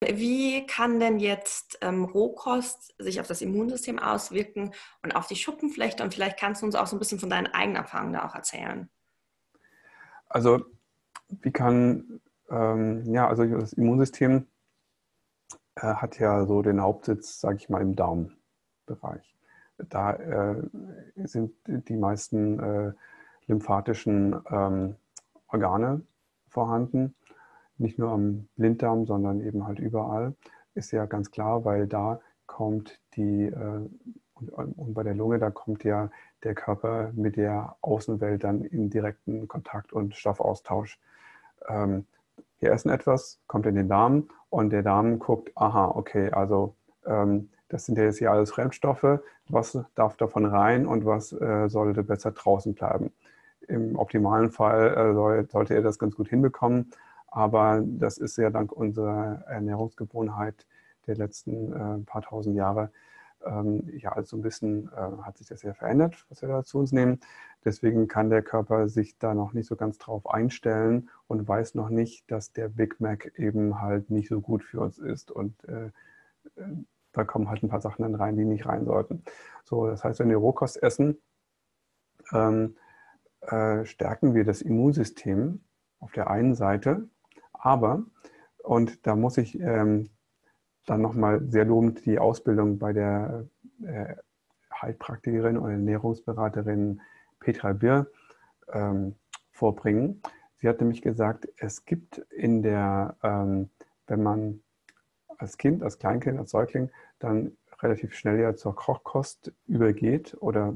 Wie kann denn jetzt ähm, Rohkost sich auf das Immunsystem auswirken und auf die Schuppenflechte? Und vielleicht kannst du uns auch so ein bisschen von deinen eigenen Erfahrungen da auch erzählen. Also, wie kann, ähm, ja, also das Immunsystem äh, hat ja so den Hauptsitz, sage ich mal, im Daumenbereich. Da äh, sind die meisten äh, lymphatischen ähm, Organe vorhanden nicht nur am Blinddarm, sondern eben halt überall, ist ja ganz klar, weil da kommt die, äh, und, bei der Lunge, da kommt ja der Körper mit der Außenwelt dann in direkten Kontakt und Stoffaustausch. Ähm, wir essen etwas, kommt in den Darm und der Darm guckt, aha, okay, also ähm, das sind ja jetzt hier alles Fremdstoffe, was darf davon rein und was äh, sollte besser draußen bleiben. Im optimalen Fall äh, soll, sollte er das ganz gut hinbekommen, aber das ist ja dank unserer Ernährungsgewohnheit der letzten äh, paar tausend Jahre, ähm, ja, also ein bisschen äh, hat sich das ja verändert, was wir da zu uns nehmen. Deswegen kann der Körper sich da noch nicht so ganz drauf einstellen und weiß noch nicht, dass der Big Mac eben halt nicht so gut für uns ist. Und äh, äh da kommen halt ein paar Sachen dann rein, die nicht rein sollten. So, das heißt, wenn wir Rohkost essen, ähm, äh, stärken wir das Immunsystem auf der einen Seite aber, und da muss ich ähm, dann nochmal sehr lobend die Ausbildung bei der äh, Heilpraktikerin und Ernährungsberaterin Petra Birr ähm, vorbringen. Sie hat nämlich gesagt, es gibt in der, ähm, wenn man als Kind, als Kleinkind, als Säugling dann relativ schnell ja zur Kochkost übergeht oder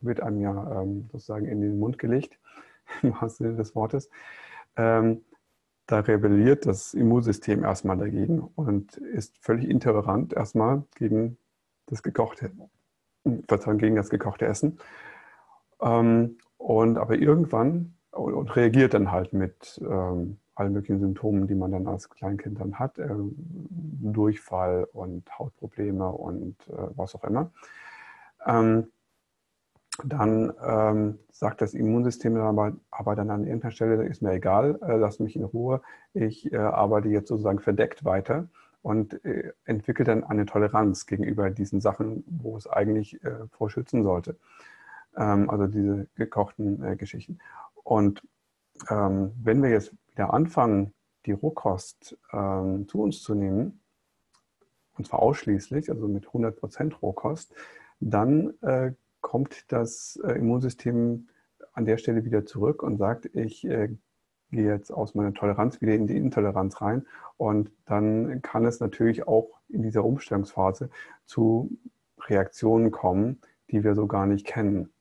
wird einem ja ähm, sozusagen in den Mund gelegt, im wahrsten Sinne des Wortes, ähm, da rebelliert das Immunsystem erstmal dagegen und ist völlig intolerant erstmal gegen das gekochte, Verzeihung, gegen das gekochte Essen. Ähm, und aber irgendwann und reagiert dann halt mit ähm, allen möglichen Symptomen, die man dann als Kleinkind dann hat, äh, Durchfall und Hautprobleme und äh, was auch immer. Ähm, dann ähm, sagt das Immunsystem dann aber, aber dann an irgendeiner Stelle, ist mir egal, äh, lass mich in Ruhe, ich äh, arbeite jetzt sozusagen verdeckt weiter und äh, entwickelt dann eine Toleranz gegenüber diesen Sachen, wo es eigentlich äh, vorschützen sollte. Ähm, also diese gekochten äh, Geschichten. Und ähm, wenn wir jetzt wieder anfangen, die Rohkost ähm, zu uns zu nehmen, und zwar ausschließlich, also mit 100% Rohkost, dann äh, kommt das äh, Immunsystem an der Stelle wieder zurück und sagt, ich äh, gehe jetzt aus meiner Toleranz wieder in die Intoleranz rein. Und dann kann es natürlich auch in dieser Umstellungsphase zu Reaktionen kommen, die wir so gar nicht kennen.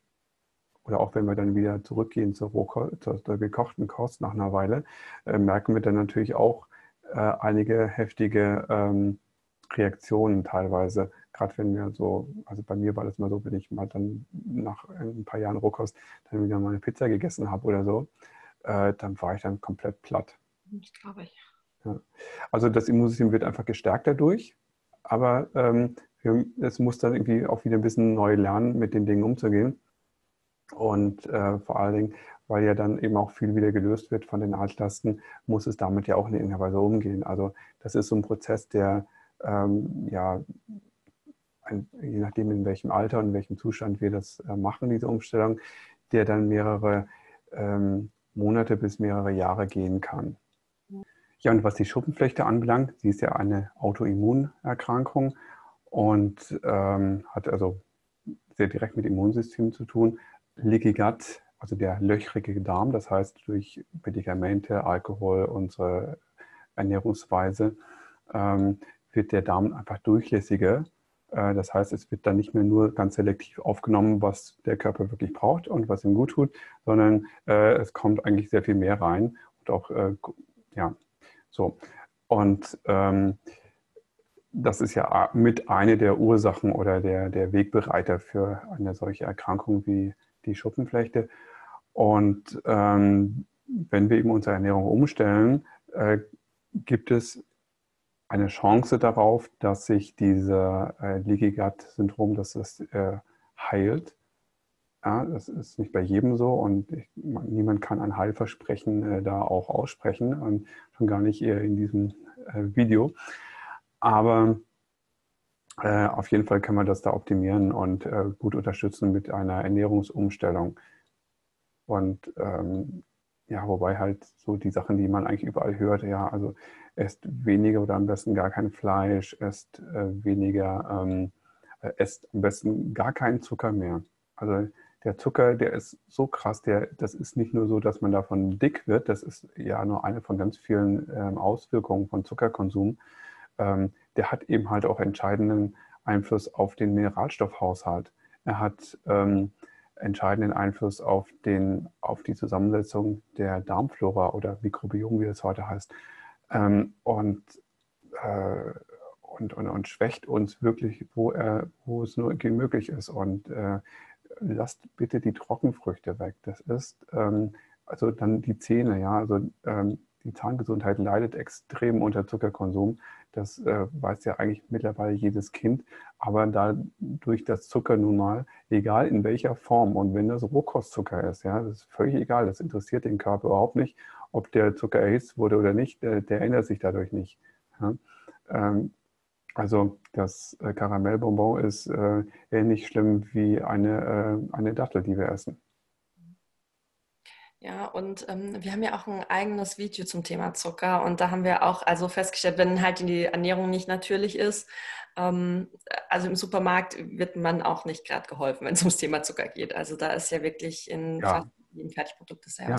Oder auch wenn wir dann wieder zurückgehen zur, zur gekochten Kost nach einer Weile, äh, merken wir dann natürlich auch einige heftige ähm, Reaktionen teilweise gerade wenn wir so, also bei mir war das mal so, wenn ich mal dann nach ein paar Jahren Rohkost dann wieder mal eine Pizza gegessen habe oder so, äh, dann war ich dann komplett platt. Das glaube ich. Ja. Also das Immunsystem wird einfach gestärkt dadurch, aber ähm, es muss dann irgendwie auch wieder ein bisschen neu lernen, mit den Dingen umzugehen. Und äh, vor allen Dingen, weil ja dann eben auch viel wieder gelöst wird von den Altlasten, muss es damit ja auch in irgendeiner Weise umgehen. Also das ist so ein Prozess, der ähm, ja je nachdem in welchem Alter und in welchem Zustand wir das äh, machen, diese Umstellung, der dann mehrere ähm, Monate bis mehrere Jahre gehen kann. Ja, und was die Schuppenflechte anbelangt, sie ist ja eine Autoimmunerkrankung und ähm, hat also sehr direkt mit Immunsystem zu tun. Gut, also der löchrige Darm, das heißt durch Medikamente, Alkohol, unsere Ernährungsweise, ähm, wird der Darm einfach durchlässiger das heißt, es wird dann nicht mehr nur ganz selektiv aufgenommen, was der Körper wirklich braucht und was ihm gut tut, sondern äh, es kommt eigentlich sehr viel mehr rein und auch, äh, ja, so. Und ähm, das ist ja mit eine der Ursachen oder der, der Wegbereiter für eine solche Erkrankung wie die Schuppenflechte. Und ähm, wenn wir eben unsere Ernährung umstellen, äh, gibt es eine Chance darauf, dass sich dieser äh, Leaky Gut Syndrom, dass es äh, heilt. Ja, das ist nicht bei jedem so und ich, niemand kann ein Heilversprechen äh, da auch aussprechen und schon gar nicht in diesem äh, Video. aber äh, auf jeden Fall kann man das da optimieren und äh, gut unterstützen mit einer Ernährungsumstellung. Und ähm, ja, wobei halt so die Sachen, die man eigentlich überall hört, ja, also esst weniger oder am besten gar kein Fleisch, esst äh, weniger, ähm, äh, esst am besten gar keinen Zucker mehr. Also der Zucker, der ist so krass, der, das ist nicht nur so, dass man davon dick wird, das ist ja nur eine von ganz vielen ähm, Auswirkungen von Zuckerkonsum. Ähm, der hat eben halt auch entscheidenden Einfluss auf den Mineralstoffhaushalt. Er hat ähm, entscheidenden Einfluss auf, den, auf die Zusammensetzung der Darmflora oder Mikrobiom, wie es heute heißt. Ähm, und, äh, und, und, und, schwächt uns wirklich, wo, er, wo es nur möglich ist. Und äh, lasst bitte die Trockenfrüchte weg. Das ist ähm, also dann die Zähne, ja, also ähm, die Zahngesundheit leidet extrem unter Zuckerkonsum. Das äh, weiß ja eigentlich mittlerweile jedes Kind. Aber da durch das Zucker nun mal, egal in welcher Form und wenn das Rohkostzucker ist, ja, das ist völlig egal. Das interessiert den Körper überhaupt nicht, ob der Zucker erhitzt wurde oder nicht. Der, der ändert sich dadurch nicht. Ja. Ähm, also das äh, Karamellbonbon ist äh, ähnlich schlimm wie eine, äh, eine Dattel, die wir essen. Ja, und ähm, wir haben ja auch ein eigenes Video zum Thema Zucker und da haben wir auch also festgestellt, wenn halt die Ernährung nicht natürlich ist, ähm, also im Supermarkt wird man auch nicht gerade geholfen, wenn es ums Thema Zucker geht. Also da ist ja wirklich in ja. fast jedem Fertigprodukt ist ja.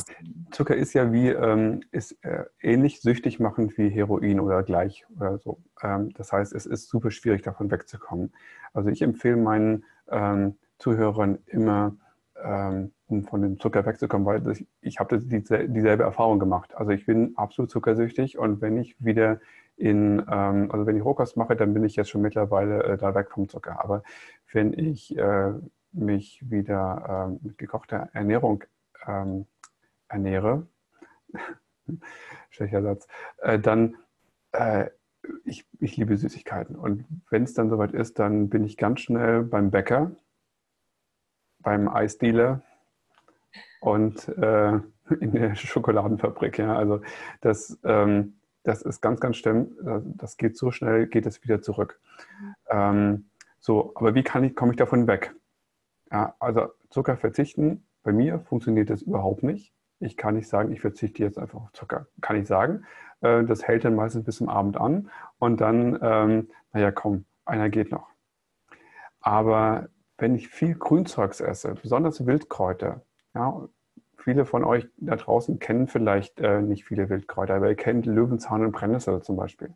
Zucker ist ja wie ähm, ist äh, ähnlich süchtig machend wie Heroin oder gleich oder so. Ähm, das heißt, es ist super schwierig davon wegzukommen. Also ich empfehle meinen ähm, Zuhörern immer ähm, um von dem Zucker wegzukommen, weil das, ich habe dieselbe Erfahrung gemacht. Also ich bin absolut zuckersüchtig und wenn ich wieder in, ähm, also wenn ich Rohkost mache, dann bin ich jetzt schon mittlerweile äh, da weg vom Zucker. Aber wenn ich äh, mich wieder äh, mit gekochter Ernährung ähm, ernähre, schlechter Satz, äh, dann äh, ich, ich liebe Süßigkeiten. Und wenn es dann soweit ist, dann bin ich ganz schnell beim Bäcker beim Eisdealer und äh, in der Schokoladenfabrik. Ja. Also das, ähm, das ist ganz, ganz schlimm. Das geht so schnell, geht es wieder zurück. Ähm, so, aber wie kann ich, komme ich davon weg? Ja, also Zucker verzichten, bei mir funktioniert das überhaupt nicht. Ich kann nicht sagen, ich verzichte jetzt einfach auf Zucker. Kann ich sagen. Äh, das hält dann meistens bis zum Abend an und dann, ähm, naja, komm, einer geht noch. Aber wenn ich viel Grünzeugs esse, besonders Wildkräuter, ja, viele von euch da draußen kennen vielleicht äh, nicht viele Wildkräuter, aber ihr kennt Löwenzahn und Brennnessel zum Beispiel.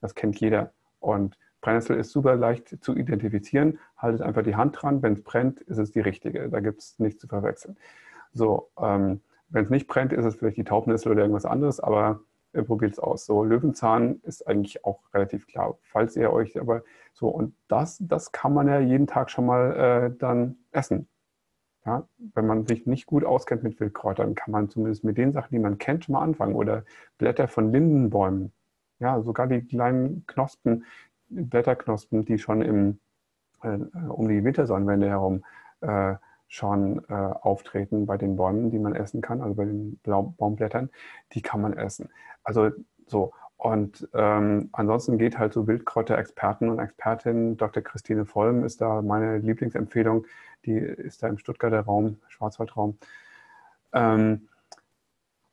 Das kennt jeder. Und Brennnessel ist super leicht zu identifizieren. Haltet einfach die Hand dran. Wenn es brennt, ist es die richtige. Da gibt es nichts zu verwechseln. So, ähm, wenn es nicht brennt, ist es vielleicht die Taubnessel oder irgendwas anderes, aber äh, probiert es aus. So, Löwenzahn ist eigentlich auch relativ klar. Falls ihr euch aber so, und das, das kann man ja jeden Tag schon mal äh, dann essen. Ja, wenn man sich nicht gut auskennt mit Wildkräutern, kann man zumindest mit den Sachen, die man kennt, schon mal anfangen. Oder Blätter von Lindenbäumen. Ja, sogar die kleinen Knospen, Blätterknospen, die schon im, äh, um die Wintersonnenwende herum äh, schon äh, auftreten bei den Bäumen, die man essen kann, also bei den Blau Baumblättern, die kann man essen. Also so. Und ähm, ansonsten geht halt so Wildkräuter-Experten und Expertin Dr. Christine Vollm ist da meine Lieblingsempfehlung. Die ist da im Stuttgarter Raum, Schwarzwaldraum. Ähm,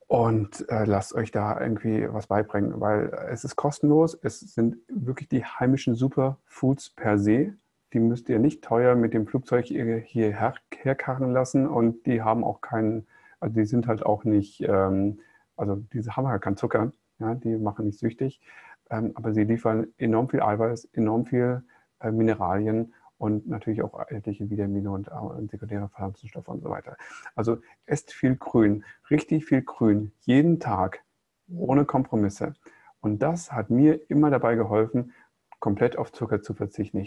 und äh, lasst euch da irgendwie was beibringen, weil es ist kostenlos. Es sind wirklich die heimischen Superfoods per se. Die müsst ihr nicht teuer mit dem Flugzeug hierher herkarren lassen und die haben auch keinen, also die sind halt auch nicht, ähm, also diese haben halt keinen Zucker. Ja, die machen nicht süchtig, ähm, aber sie liefern enorm viel Eiweiß, enorm viel äh, Mineralien und natürlich auch etliche Vitamine und, und sekundäre Pflanzenstoffe und so weiter. Also esst viel Grün, richtig viel Grün, jeden Tag, ohne Kompromisse. Und das hat mir immer dabei geholfen, komplett auf Zucker zu verzichten.